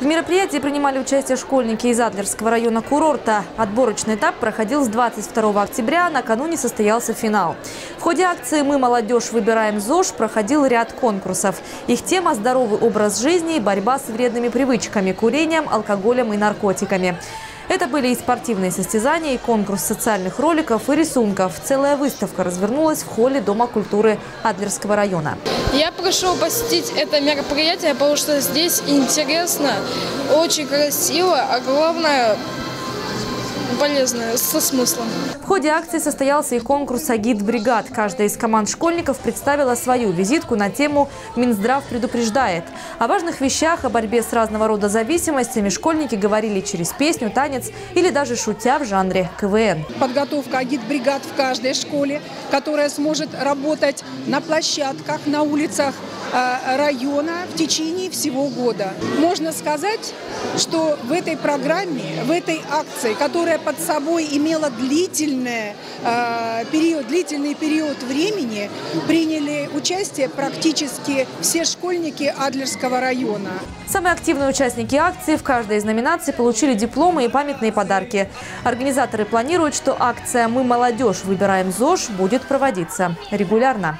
В мероприятии принимали участие школьники из Адлерского района курорта. Отборочный этап проходил с 22 октября, накануне состоялся финал. В ходе акции «Мы молодежь выбираем ЗОЖ» проходил ряд конкурсов. Их тема – здоровый образ жизни и борьба с вредными привычками – курением, алкоголем и наркотиками. Это были и спортивные состязания, и конкурс социальных роликов и рисунков. Целая выставка развернулась в холле Дома культуры Адлерского района. Я прошу посетить это мероприятие, потому что здесь интересно, очень красиво, а главное полезное, со смыслом. В ходе акции состоялся и конкурс «Агит-бригад». Каждая из команд школьников представила свою визитку на тему «Минздрав предупреждает». О важных вещах, о борьбе с разного рода зависимостями школьники говорили через песню, танец или даже шутя в жанре КВН. Подготовка агит-бригад в каждой школе, которая сможет работать на площадках, на улицах района в течение всего года. Можно сказать, что в этой программе, в этой акции, которая под собой имела длительный э, период, длительный период времени, приняли участие практически все школьники Адлерского района. Самые активные участники акции в каждой из номинаций получили дипломы и памятные подарки. Организаторы планируют, что акция «Мы молодежь, выбираем ЗОЖ» будет проводиться регулярно.